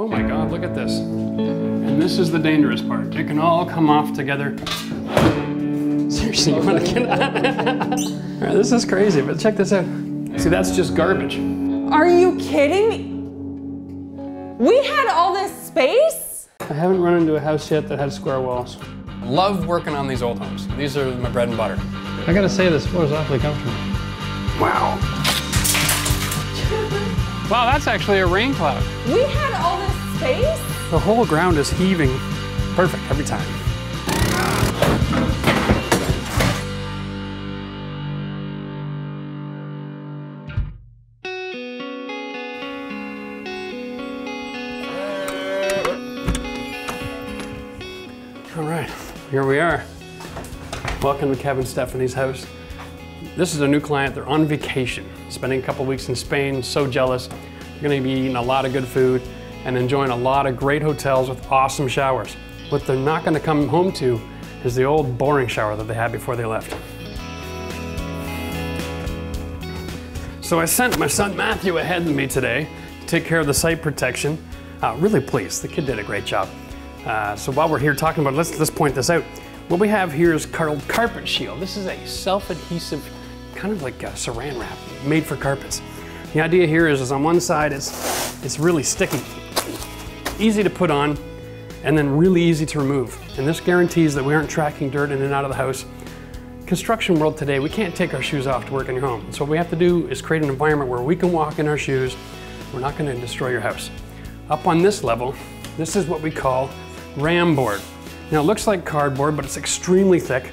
Oh my God, look at this. And this is the dangerous part. It can all come off together. Seriously, you wanna get All right, this is crazy, but check this out. See, that's just garbage. Are you kidding me? We had all this space? I haven't run into a house yet that had square walls. Love working on these old homes. These are my bread and butter. I gotta say, this floor is awfully comfortable. Wow. Wow, that's actually a rain cloud. We had all this space? The whole ground is heaving. Perfect every time. All right, here we are. Welcome to Kevin Stephanie's house. This is a new client. They're on vacation, spending a couple weeks in Spain. So jealous. They're going to be eating a lot of good food and enjoying a lot of great hotels with awesome showers. What they're not going to come home to is the old boring shower that they had before they left. So I sent my son Matthew ahead of me today to take care of the site protection. Uh, really pleased. The kid did a great job. Uh, so while we're here talking about, it, let's let's point this out. What we have here is called Carpet Shield. This is a self-adhesive, kind of like a saran wrap made for carpets. The idea here is, is on one side it's it's really sticky, easy to put on, and then really easy to remove. And this guarantees that we aren't tracking dirt in and out of the house. Construction world today, we can't take our shoes off to work in your home. So what we have to do is create an environment where we can walk in our shoes. We're not going to destroy your house. Up on this level, this is what we call ram board. Now it looks like cardboard, but it's extremely thick.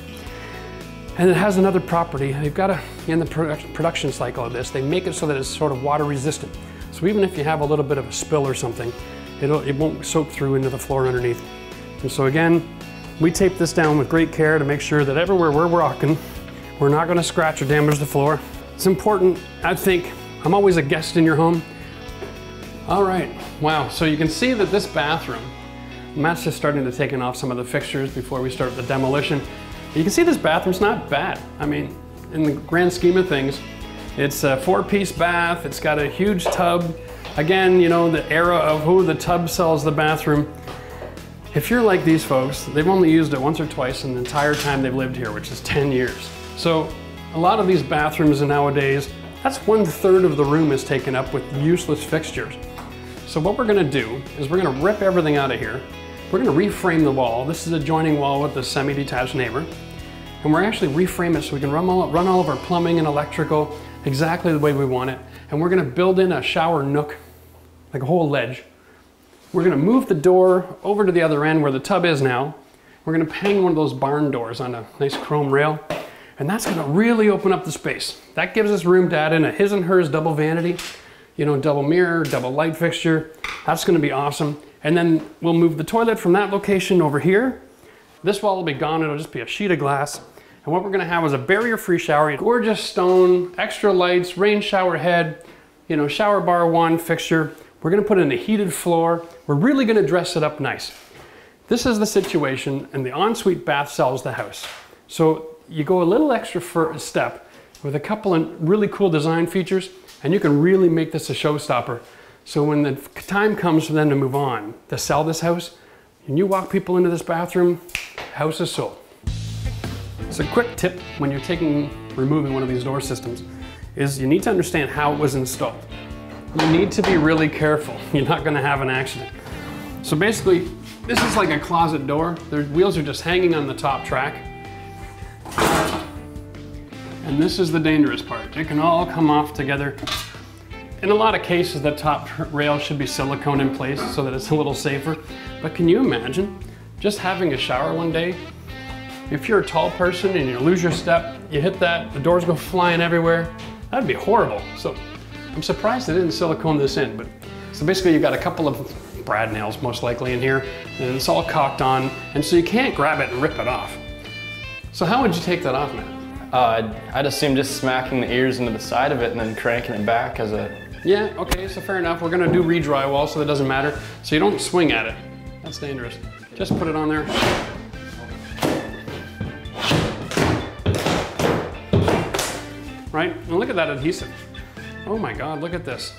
And it has another property. They've got a, in the production cycle of this, they make it so that it's sort of water resistant. So even if you have a little bit of a spill or something, it'll, it won't soak through into the floor underneath. And so again, we tape this down with great care to make sure that everywhere we're walking, we're not gonna scratch or damage the floor. It's important, I think, I'm always a guest in your home. All right, wow, so you can see that this bathroom, Matt's just starting to take off some of the fixtures before we start the demolition. You can see this bathroom's not bad. I mean, in the grand scheme of things, it's a four-piece bath, it's got a huge tub. Again, you know, the era of who the tub sells the bathroom. If you're like these folks, they've only used it once or twice in the entire time they've lived here, which is 10 years. So a lot of these bathrooms nowadays, that's one third of the room is taken up with useless fixtures. So what we're gonna do is we're gonna rip everything out of here. We're gonna reframe the wall. This is a joining wall with the semi-detached neighbor. And we're actually reframe it so we can run all, run all of our plumbing and electrical exactly the way we want it. And we're gonna build in a shower nook, like a whole ledge. We're gonna move the door over to the other end where the tub is now. We're gonna hang one of those barn doors on a nice chrome rail. And that's gonna really open up the space. That gives us room to add in a his and hers double vanity you know, double mirror, double light fixture. That's gonna be awesome. And then we'll move the toilet from that location over here. This wall will be gone, it'll just be a sheet of glass. And what we're gonna have is a barrier-free shower, gorgeous stone, extra lights, rain shower head, you know, shower bar one fixture. We're gonna put in a heated floor. We're really gonna dress it up nice. This is the situation, and the ensuite bath sells the house. So you go a little extra step with a couple of really cool design features and you can really make this a showstopper. So when the time comes for them to move on, to sell this house, and you walk people into this bathroom, house is sold. So a quick tip when you're taking, removing one of these door systems is you need to understand how it was installed. You need to be really careful. You're not gonna have an accident. So basically, this is like a closet door. The wheels are just hanging on the top track. And this is the dangerous part. It can all come off together. In a lot of cases, the top rail should be silicone in place so that it's a little safer. But can you imagine just having a shower one day? If you're a tall person and you lose your step, you hit that, the doors go flying everywhere, that'd be horrible. So I'm surprised they didn't silicone this in. But So basically you've got a couple of brad nails most likely in here, and it's all cocked on, and so you can't grab it and rip it off. So how would you take that off, man? Uh, I'd assume just smacking the ears into the side of it and then cranking it back as a... Yeah, okay, so fair enough. We're gonna do re-drywall so that doesn't matter. So you don't swing at it. That's dangerous. Just put it on there. Right, and look at that adhesive. Oh my God, look at this.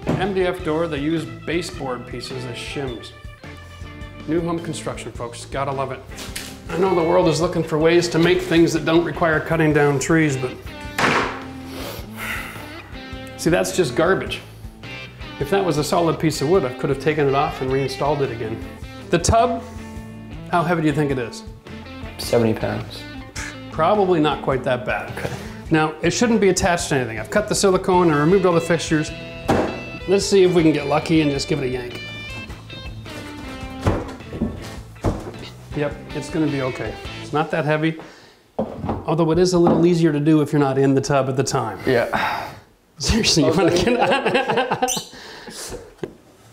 MDF door, they use baseboard pieces as shims. New home construction, folks, gotta love it. I know the world is looking for ways to make things that don't require cutting down trees, but see, that's just garbage. If that was a solid piece of wood, I could have taken it off and reinstalled it again. The tub, how heavy do you think it is? 70 pounds. Probably not quite that bad. Okay. Now, it shouldn't be attached to anything. I've cut the silicone and removed all the fixtures. Let's see if we can get lucky and just give it a yank. Yep, it's gonna be okay. It's not that heavy, although it is a little easier to do if you're not in the tub at the time. Yeah. Seriously, you wanna get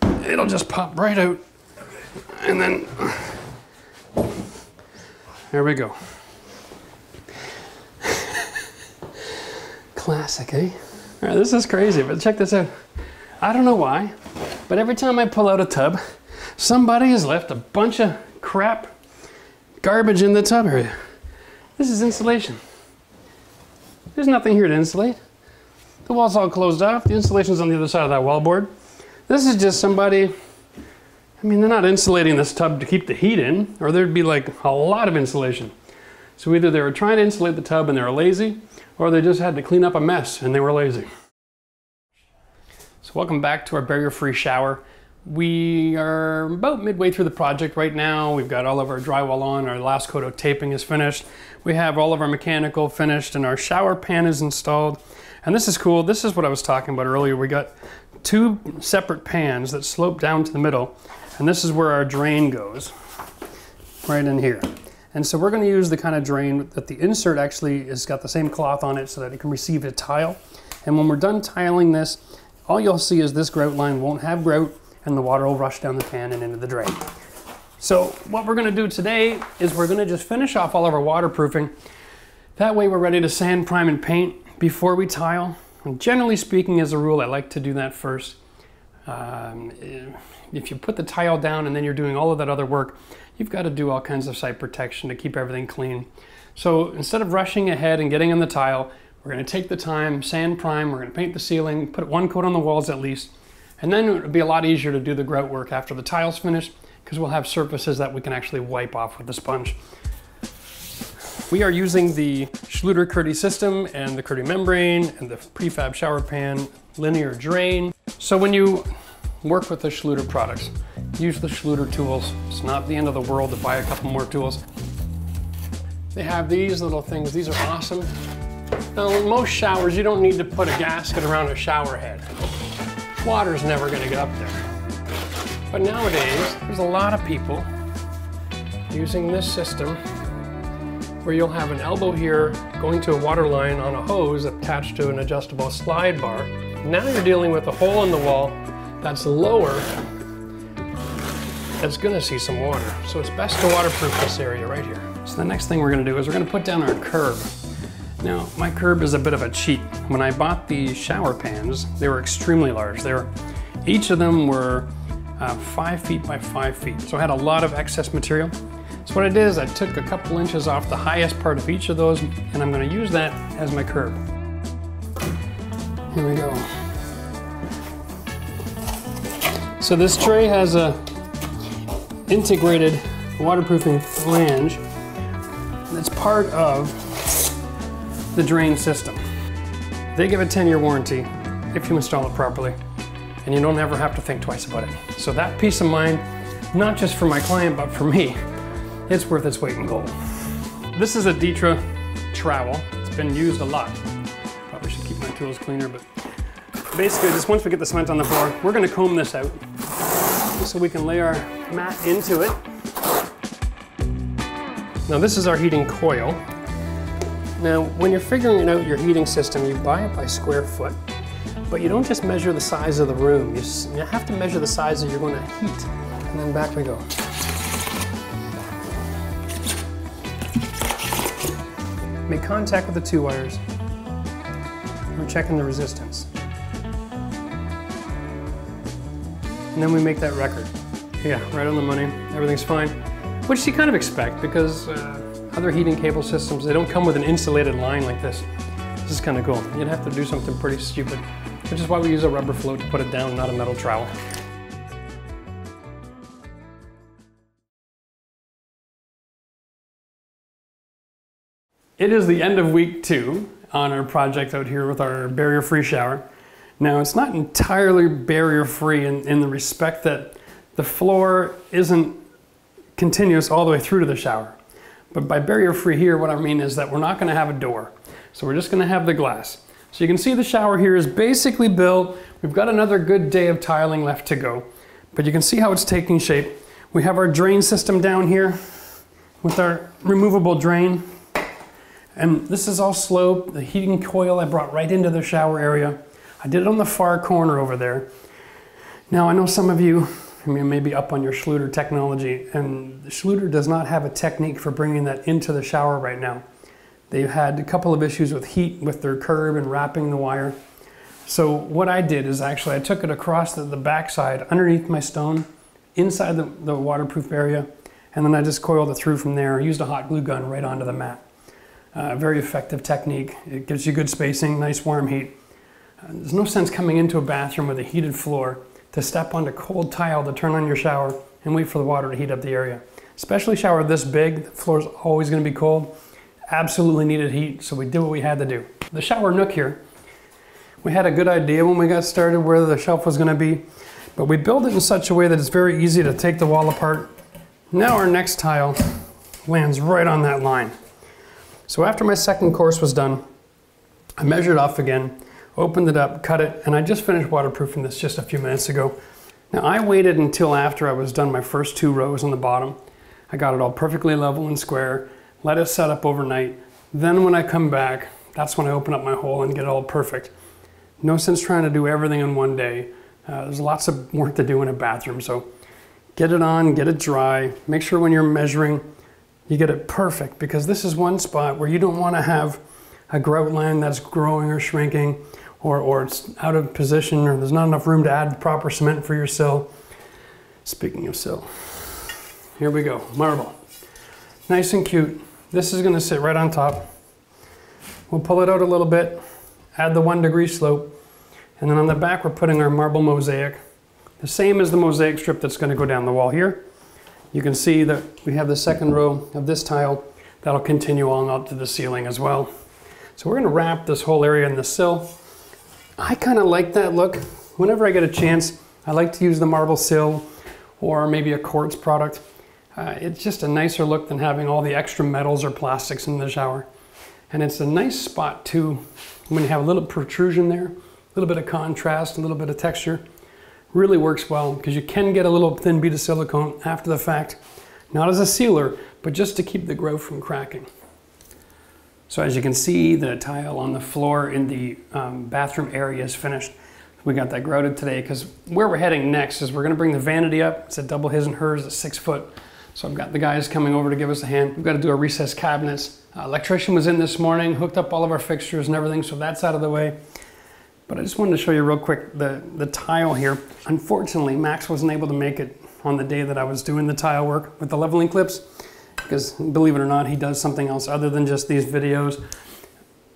It'll just pop right out. And then, there we go. Classic, eh? All right, this is crazy, but check this out. I don't know why, but every time I pull out a tub, somebody has left a bunch of crap garbage in the tub area. This is insulation. There's nothing here to insulate. The wall's all closed off. The insulation's on the other side of that wallboard. This is just somebody, I mean, they're not insulating this tub to keep the heat in, or there'd be like a lot of insulation. So either they were trying to insulate the tub and they were lazy, or they just had to clean up a mess and they were lazy. So welcome back to our barrier-free shower. We are about midway through the project right now. We've got all of our drywall on, our last coat of taping is finished. We have all of our mechanical finished and our shower pan is installed. And this is cool. This is what I was talking about earlier. We got two separate pans that slope down to the middle. And this is where our drain goes, right in here. And so we're going to use the kind of drain that the insert actually has got the same cloth on it so that it can receive a tile. And when we're done tiling this, all you'll see is this grout line won't have grout and the water will rush down the pan and into the drain. So what we're gonna do today is we're gonna just finish off all of our waterproofing. That way we're ready to sand, prime, and paint before we tile. Generally speaking, as a rule, I like to do that first. Um, if you put the tile down and then you're doing all of that other work, you've got to do all kinds of site protection to keep everything clean. So instead of rushing ahead and getting in the tile, we're going to take the time, sand prime, we're going to paint the ceiling, put one coat on the walls at least, and then it'll be a lot easier to do the grout work after the tile's finished because we'll have surfaces that we can actually wipe off with the sponge. We are using the Schluter Kerdi system and the Kerdi membrane and the prefab shower pan linear drain. So when you work with the Schluter products, use the Schluter tools. It's not the end of the world to buy a couple more tools. They have these little things. These are awesome. Now, in most showers, you don't need to put a gasket around a shower head. Water's never gonna get up there. But nowadays, there's a lot of people using this system where you'll have an elbow here going to a water line on a hose attached to an adjustable slide bar. Now you're dealing with a hole in the wall that's lower that's gonna see some water. So it's best to waterproof this area right here. So the next thing we're gonna do is we're gonna put down our curb. Now, my curb is a bit of a cheat. When I bought the shower pans, they were extremely large. They were, each of them were uh, five feet by five feet. So I had a lot of excess material. So what I did is I took a couple inches off the highest part of each of those and I'm gonna use that as my curb. Here we go. So this tray has a integrated waterproofing flange that's part of the drain system. They give a 10-year warranty if you install it properly, and you don't ever have to think twice about it. So that peace of mind, not just for my client, but for me, it's worth its weight in gold. This is a Ditra trowel. It's been used a lot. Probably should keep my tools cleaner, but basically just once we get the cement on the floor, we're gonna comb this out so we can lay our mat into it. Now this is our heating coil. Now, when you're figuring out your heating system, you buy it by square foot, but you don't just measure the size of the room. You, you have to measure the size that you're going to heat. And then back we go. Make contact with the two wires. We're checking the resistance. And then we make that record. Yeah, right on the money. Everything's fine. Which you kind of expect because uh, other heating cable systems, they don't come with an insulated line like this. This is kind of cool. You'd have to do something pretty stupid which is why we use a rubber float to put it down, not a metal trowel. It is the end of week two on our project out here with our barrier-free shower. Now, it's not entirely barrier-free in, in the respect that the floor isn't continuous all the way through to the shower. But by barrier-free here, what I mean is that we're not gonna have a door. So we're just gonna have the glass. So you can see the shower here is basically built. We've got another good day of tiling left to go. But you can see how it's taking shape. We have our drain system down here with our removable drain. And this is all slope. The heating coil I brought right into the shower area. I did it on the far corner over there. Now I know some of you, I mean, maybe up on your Schluter technology, and Schluter does not have a technique for bringing that into the shower right now. They've had a couple of issues with heat with their curb and wrapping the wire. So what I did is actually I took it across the, the backside underneath my stone, inside the, the waterproof area, and then I just coiled it through from there. I used a hot glue gun right onto the mat. Uh, very effective technique. It gives you good spacing, nice warm heat. Uh, there's no sense coming into a bathroom with a heated floor to step onto cold tile to turn on your shower and wait for the water to heat up the area. Especially shower this big, the floor's always gonna be cold. Absolutely needed heat, so we did what we had to do. The shower nook here, we had a good idea when we got started where the shelf was gonna be, but we built it in such a way that it's very easy to take the wall apart. Now our next tile lands right on that line. So after my second course was done, I measured off again, opened it up, cut it, and I just finished waterproofing this just a few minutes ago. Now I waited until after I was done my first two rows on the bottom. I got it all perfectly level and square, let it set up overnight. Then when I come back, that's when I open up my hole and get it all perfect. No sense trying to do everything in one day. Uh, there's lots of work to do in a bathroom, so get it on, get it dry, make sure when you're measuring you get it perfect because this is one spot where you don't want to have a grout line that's growing or shrinking or, or it's out of position or there's not enough room to add proper cement for your sill. Speaking of sill, here we go, marble. Nice and cute. This is gonna sit right on top. We'll pull it out a little bit, add the one degree slope, and then on the back we're putting our marble mosaic, the same as the mosaic strip that's gonna go down the wall here. You can see that we have the second row of this tile that'll continue on up to the ceiling as well. So we're gonna wrap this whole area in the sill. I kind of like that look. Whenever I get a chance, I like to use the marble sill or maybe a quartz product. Uh, it's just a nicer look than having all the extra metals or plastics in the shower. And it's a nice spot too when you have a little protrusion there, a little bit of contrast, a little bit of texture really works well because you can get a little thin bead of silicone after the fact, not as a sealer, but just to keep the grout from cracking. So as you can see, the tile on the floor in the um, bathroom area is finished. We got that grouted today because where we're heading next is we're gonna bring the vanity up. It's a double his and hers at six foot. So I've got the guys coming over to give us a hand. We've got to do our recessed cabinets. Uh, electrician was in this morning, hooked up all of our fixtures and everything, so that's out of the way. But I just wanted to show you real quick the, the tile here. Unfortunately, Max wasn't able to make it on the day that I was doing the tile work with the leveling clips because believe it or not, he does something else other than just these videos.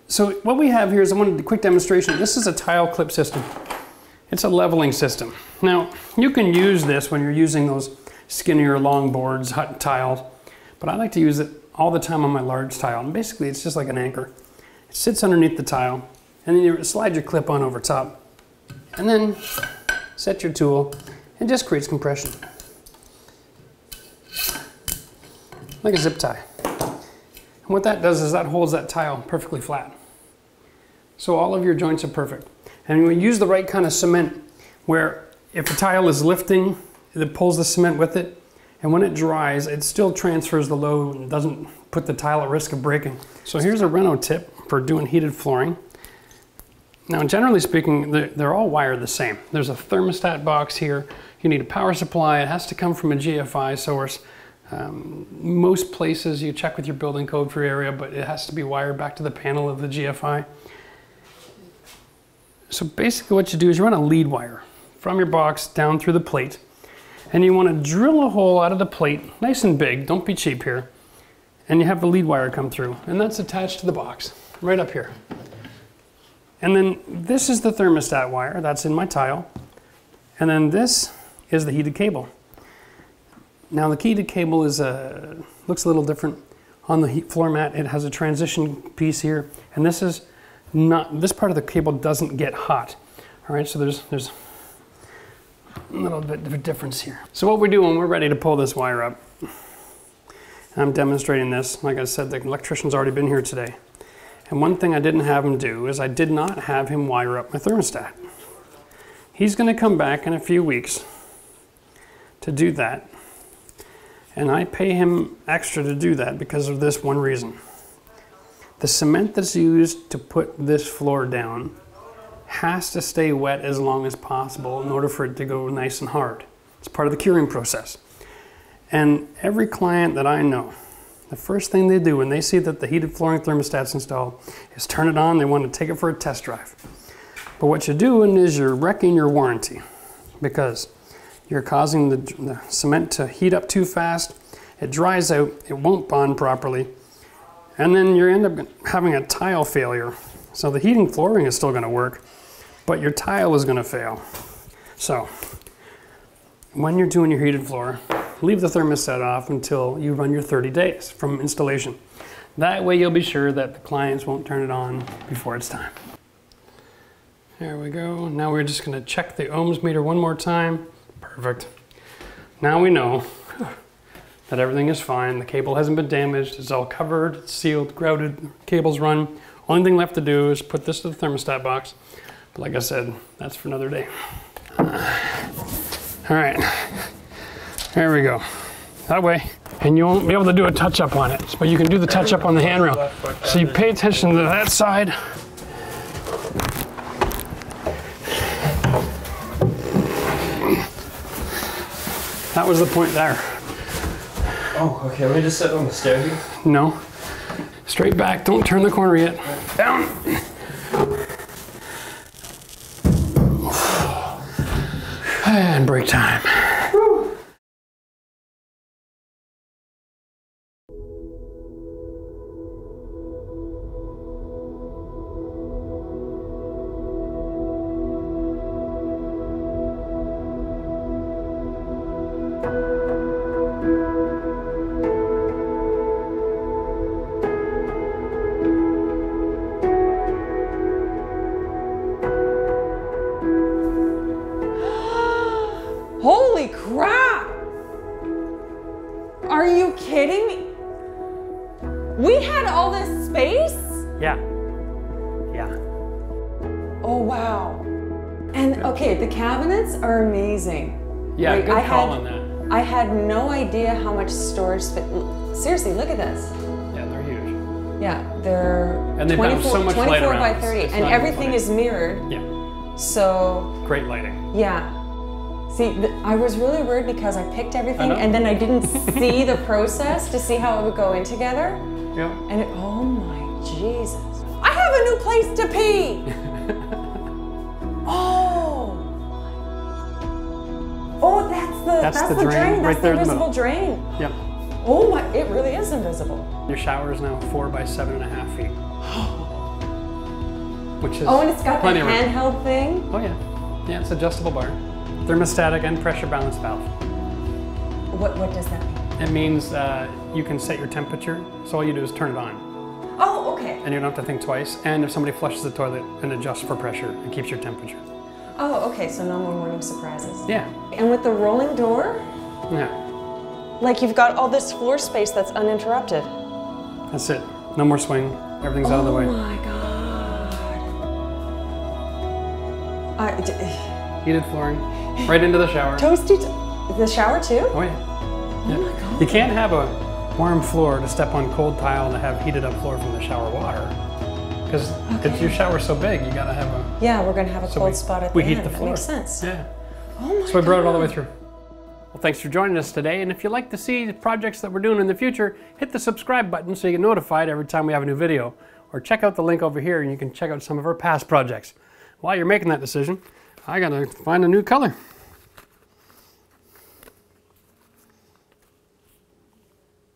So what we have here is I wanted a quick demonstration. This is a tile clip system. It's a leveling system. Now, you can use this when you're using those skinnier long boards, hut tiles, but I like to use it all the time on my large tile. And basically, it's just like an anchor. It sits underneath the tile and then you slide your clip on over top. And then set your tool and just creates compression. Like a zip tie. And what that does is that holds that tile perfectly flat. So all of your joints are perfect. And you use the right kind of cement, where if a tile is lifting, it pulls the cement with it, and when it dries, it still transfers the load and doesn't put the tile at risk of breaking. So here's a Reno tip for doing heated flooring. Now, generally speaking, they're all wired the same. There's a thermostat box here. You need a power supply. It has to come from a GFI source. Um, most places you check with your building code for your area, but it has to be wired back to the panel of the GFI. So basically what you do is you run a lead wire from your box down through the plate. And you want to drill a hole out of the plate, nice and big, don't be cheap here. And you have the lead wire come through. And that's attached to the box, right up here. And then this is the thermostat wire that's in my tile. And then this is the heated cable. Now the heated cable is a, looks a little different on the heat floor mat. It has a transition piece here. And this is not, this part of the cable doesn't get hot. All right, so there's, there's a little bit of a difference here. So what we do when we're ready to pull this wire up, I'm demonstrating this. Like I said, the electrician's already been here today. And one thing I didn't have him do is I did not have him wire up my thermostat. He's gonna come back in a few weeks to do that. And I pay him extra to do that because of this one reason. The cement that's used to put this floor down has to stay wet as long as possible in order for it to go nice and hard. It's part of the curing process. And every client that I know, the first thing they do when they see that the heated flooring thermostat's installed is turn it on, they want to take it for a test drive. But what you're doing is you're wrecking your warranty because you're causing the, the cement to heat up too fast, it dries out, it won't bond properly, and then you end up having a tile failure. So the heating flooring is still going to work, but your tile is going to fail. So when you're doing your heated floor, leave the thermostat off until you run your 30 days from installation. That way you'll be sure that the clients won't turn it on before it's time. There we go. Now we're just going to check the ohms meter one more time. Perfect. Now we know that everything is fine. The cable hasn't been damaged. It's all covered, sealed, grouted, cables run. Only thing left to do is put this to the thermostat box. But like I said, that's for another day. All right, there we go. That way, and you won't be able to do a touch up on it, but you can do the touch up on the handrail. So you pay attention to that side. That was the point there. Oh, okay. Let me just sit on the stair here. No. Straight back. Don't turn the corner yet. Down. And break time. Okay, the cabinets are amazing. Yeah, Like, good I call had- on that. I had no idea how much storage space. Seriously, look at this. Yeah, they're huge. Yeah, they're And they've got so much 24 around by 30, It's and everything is mirrored. Yeah, So great lighting. Yeah. See, I was really worried because I picked everything know. and then I didn't see the process to see how it would go in together. Yeah. And it, oh my Jesus. I have a new place to pee! the That's that's, the the, drain, drain. right That's there the in the invisible drain. Yep. Oh my, it really is invisible. Your shower is now four by seven and a half feet. Which is Oh, and it's got the plenty of room. handheld thing. Oh yeah. Yeah, it's adjustable bar. Thermostatic and pressure balance valve. What, what does that mean? It means uh, you can set your temperature, so all you do is turn it on. Oh, okay. And you don't have to think twice. And if somebody flushes the toilet, it adjusts for pressure and keeps your temperature. Oh, okay, so no more morning surprises. Yeah. And with the rolling door, Yeah. like you've got all this floor space that's uninterrupted. That's it. No more swing. Everything's out of the oh way. Oh my god. I, d- Heated flooring. Right into the shower. toasty, the shower too? Oh yeah. Oh yeah. my God. You can't have a warm floor to step on cold tile to have heated up floor from the shower water. Because if your shower's so big, you gotta have a. Yeah, we're gonna have a So cold we, spot at the end. we the heat end. the That floor. makes sense. Yeah. Oh my So we brought it all the way through. Well, thanks for joining us today. And if you'd like to see the projects that we're doing in the future, hit the subscribe button so you get notified every time we have a new video. Or check out the link over here and you can check out some of our past projects. While you're making that decision, I gotta find a new color.